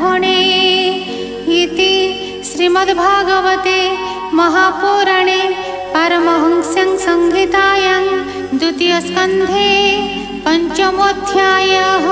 भणि इति श्रीमद्भागवते महापुराणे परमहंस्यं संहितायां द्वितीयस्कन्धे पञ्चमोऽध्यायः।